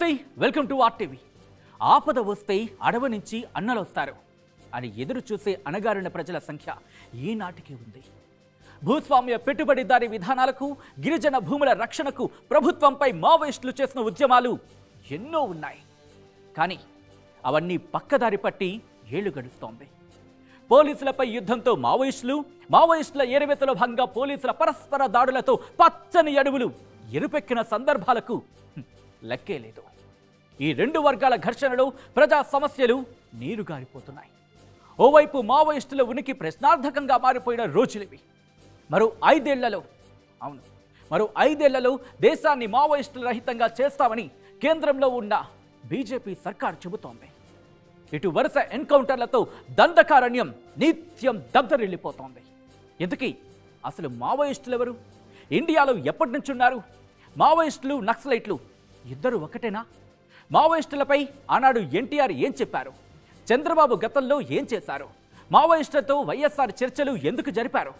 నమస్తే welcome to RTV ఆపద వస్తే అడవి నుంచి అన్నలు వస్తారు. అని ఎదురు చూసే అణగారిన ప్రజల సంఖ్య ఈనాటికి ఉంది. భూస్వామ్య పెట్టుబడిదారి విధానాలకు గిరిజన భూముల రక్షణకు ప్రభుత్వంపై మావోయిస్టులు చేసిన ఉద్యమాలు ఎన్నో ఉన్నాయి. కానీ అవన్నీ పక్కదారి పట్టి ఏళ్ళు గడుస్తోంది. పోలీసులపై యుద్ధంతో మావోయిస్టులు మావోయిస్టుల ఏరవేతలో భాగంగా పోలీసుల పరస్పర దాడులతో పచ్చని అడవులు ఎరుపెక్కిన సందర్భాలకు లెక్కే లేదు. ఈ రెండు వర్గాల ఘర్షణలో ప్రజా సమస్యలు నీరుగారిపోతున్నాయి ఓవైపు మావోయిస్టుల ఉనికి ప్రశ్నార్థకంగా మారిపోయిన రోజులివి. మరో ఐదేళ్ళలో అవును మరో ఐదేళ్ళలో దేశాన్ని మావోయిస్టుల రహితంగా చేస్తామని కేంద్రంలో ఉన్న బీజేపీ సర్కార్ చెబుతోంది. ఇటు వరుస ఎన్కౌంటర్లతో దండకారణ్యం నిత్యం దగ్ధరిల్లిపోతోంది. ఎందుకీ అసలు మావోయిస్టులు ఎవరు? ఇండియాలో ఎప్పటి నుంచి ఉన్నారు మావోయిస్టులు నక్సలైట్లు ఇద్దరు ఒకటేనా మావోయిస్టులపై ఆనాడు ఎన్టీఆర్ ఏం చెప్పారు? చంద్రబాబు గతంలో ఏం చేశారు? మావోయిస్టులతో వైఎస్ఆర్ చర్చలు ఎందుకు జరిపారు?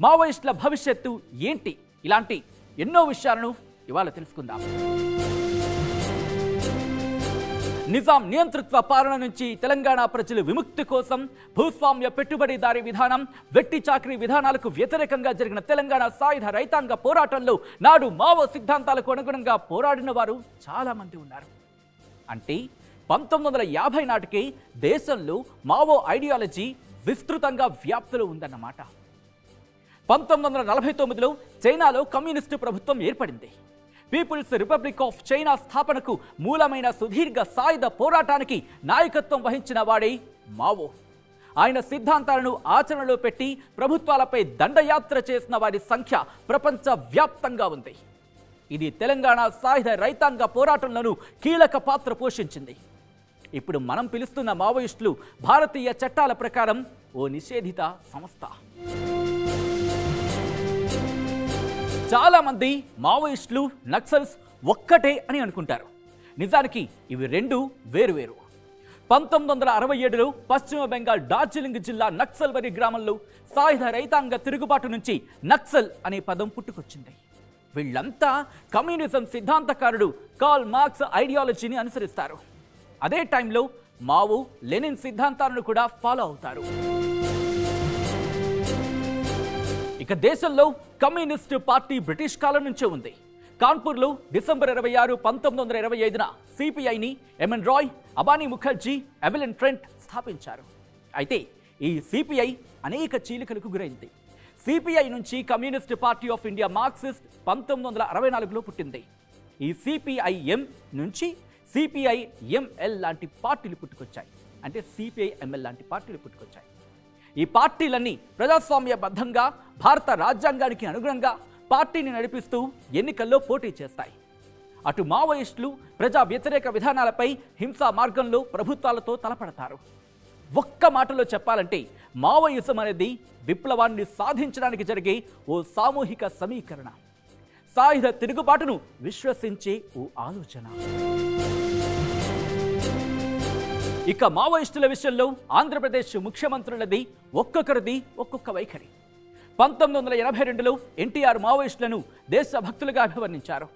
మావోయిస్టుల భవిష్యత్తు ఏంటి? ఇలాంటి ఎన్నో విషయాలను ఇవాళ తెలుసుకుందాం. నిజాం నియంతృత్వ పాలన నుంచి తెలంగాణ ప్రజలు విముక్తి కోసం భూస్వామ్య పెట్టుబడిదారీ విధానం వెట్టి చాకరీ విధానాలకు వ్యతిరేకంగా జరిగిన తెలంగాణ సాయుధ రైతాంగ పోరాటంలో నాడు మావో సిద్ధాంతాలకు అనుగుణంగా పోరాడిన వారు చాలామంది ఉన్నారు. అంటే పంతొమ్మిది వందల యాభై నాటికి దేశంలో మావో ఐడియాలజీ విస్తృతంగా వ్యాప్తిలో ఉందన్నమాట. పంతొమ్మిది వందల నలభై తొమ్మిదిలో చైనాలో కమ్యూనిస్టు ప్రభుత్వం ఏర్పడింది. పీపుల్స్ రిపబ్లిక్ ఆఫ్ చైనా స్థాపనకు మూలమైన సుదీర్ఘ సాయుధ పోరాటానికి నాయకత్వం వహించిన వాడే మావో. ఆయన సిద్ధాంతాలను ఆచరణలో పెట్టి ప్రభుత్వాలపై దండయాత్ర చేసిన వారి సంఖ్య ప్రపంచ వ్యాప్తంగా ఉంది. ఇది తెలంగాణ సాయుధ రైతాంగ పోరాటంలోనూ కీలక పాత్ర పోషించింది. ఇప్పుడు మనం పిలుస్తున్న మావోయిస్టులు భారతీయ చట్టాల ప్రకారం ఓ నిషేధిత సంస్థ. చాలా మంది మావోయిస్టులు నక్సల్స్ ఒక్కటే అని అనుకుంటారు. నిజానికి ఇవి రెండు వేరువేరు పంతొమ్మిది వందల అరవై ఏడులో పశ్చిమ బెంగాల్ డార్జిలింగ్ జిల్లా నక్సల్బరి గ్రామంలో సాయుధ రైతాంగ తిరుగుబాటు నుంచి నక్సల్ అనే పదం పుట్టుకొచ్చింది. వీళ్ళంతా కమ్యూనిజం సిద్ధాంతకారుడు కాల్ మార్క్స్ ఐడియాలజీని అనుసరిస్తారు. అదే టైంలో మావో లెనిన్ సిద్ధాంతాలను కూడా ఫాలో అవుతారు. ఇక దేశంలో కమ్యూనిస్టు పార్టీ బ్రిటిష్ కాలం నుంచే ఉంది. కాన్పూర్లో డిసెంబర్ ఇరవై ఆరు పంతొమ్మిది వందల ఇరవై ఐదున సిపిఐని MN Roy Abani Mukherjee Evelyn Trent స్థాపించారు. అయితే ఈ సిపిఐ అనేక చీలికలకు గురైంది. సిపిఐ నుంచి communist party of India Marxist పంతొమ్మిది వందల అరవై నాలుగులో పుట్టింది. ఈ సిపిఐఎం నుంచి సిపిఐ ఎంఎల్ లాంటి పార్టీలు పుట్టుకొచ్చాయి. అంటే సిపిఐ ఎంఎల్ లాంటి పార్టీలు పుట్టుకొచ్చాయి. ఈ పార్టీలన్నీ ప్రజాస్వామ్యబద్ధంగా భారత రాజ్యాంగానికి అనుగుణంగా పార్టీని నడిపిస్తూ ఎన్నికల్లో పోటీ చేస్తాయి. అటు మావోయిస్టులు ప్రజా వ్యతిరేక విధానాలపై హింసా మార్గంలో ప్రభుత్వాలతో తలపడతారు. ఒక్క మాటలో చెప్పాలంటే మావోయిజం అనేది విప్లవాన్ని సాధించడానికి జరిగే ఓ సామూహిక సమీకరణ. సాయుధ తిరుగుబాటును విశ్వసించే ఓ ఆలోచన. ఇక మావోయిస్టుల విషయంలో ఆంధ్రప్రదేశ్ ముఖ్యమంత్రులది ఒక్కొక్కరిది ఒక్కొక్క వైఖరి. పంతొమ్మిది వందల ఎనభై రెండులో ఎన్టీఆర్ మావోయిస్టులను దేశభక్తులుగా అభివర్ణించారు.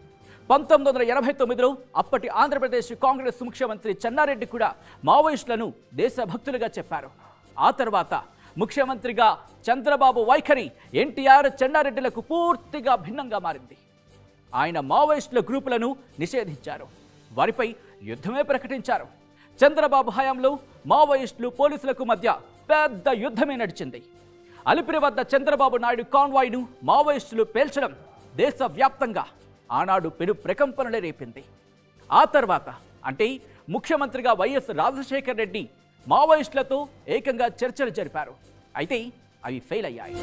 పంతొమ్మిది వందల ఎనభై తొమ్మిదిలో అప్పటి ఆంధ్రప్రదేశ్ కాంగ్రెస్ ముఖ్యమంత్రి చెన్నారెడ్డి కూడా మావోయిస్టులను దేశభక్తులుగా చెప్పారు. ఆ తర్వాత ముఖ్యమంత్రిగా చంద్రబాబు వైఖరి ఎన్టీఆర్ చెన్నారెడ్డిలకు పూర్తిగా భిన్నంగా మారింది. ఆయన మావోయిస్టుల గ్రూపులను నిషేధించారు. వారిపై యుద్ధమే ప్రకటించారు. చంద్రబాబు హయాంలో మావోయిస్టులు పోలీసులకు మధ్య పెద్ద యుద్ధమే నడిచింది. అలిపిరి వద్ద చంద్రబాబు నాయుడు కాన్వాయ్ను మావోయిస్టులు పేల్చడం దేశవ్యాప్తంగా ఆనాడు పెను ప్రకంపనలే రేపింది. ఆ తర్వాత అంటే ముఖ్యమంత్రిగా వైఎస్ రాజశేఖర్ రెడ్డి మావోయిస్టులతో ఏకంగా చర్చలు జరిపారు. అయితే అవి ఫెయిల్ అయ్యాయి.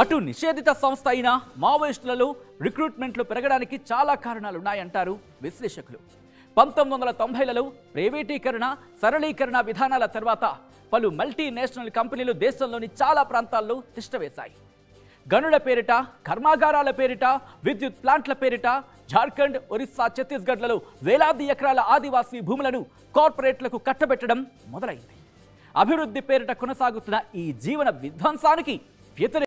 అటు నిషేధిత సంస్థ అయిన మావోయిస్టులలో రిక్రూట్మెంట్లు పెరగడానికి చాలా కారణాలున్నాయంటారు విశ్లేషకులు. పంతొమ్మిది వందల తొంభైలలో ప్రైవేటీకరణ సరళీకరణ విధానాల తర్వాత పలు మల్టీనేషనల్ కంపెనీలు దేశంలోని చాలా ప్రాంతాల్లో తిష్టవేశాయి గనుల పేరిట కర్మాగారాల పేరిట విద్యుత్ ప్లాంట్ల పేరిట జార్ఖండ్ ఒరిస్సా ఛత్తీస్గఢ్లలో వేలాది ఎకరాల ఆదివాసీ భూములను కార్పొరేట్లకు కట్టబెట్టడం మొదలైంది. అభివృద్ధి పేరిట కొనసాగుతున్న ఈ జీవన విధ్వంసానికి వ్యతిరేక